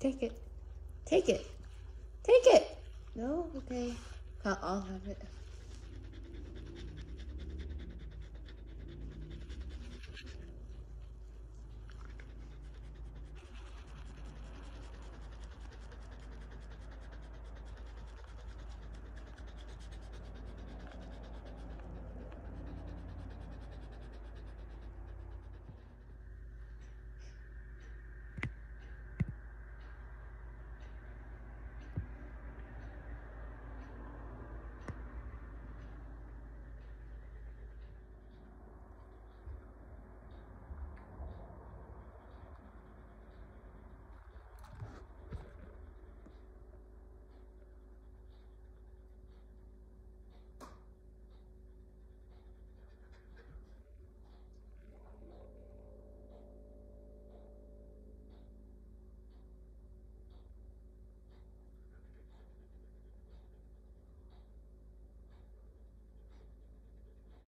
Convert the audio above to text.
Take it. Take it. Take it. No? Okay. I'll, have it.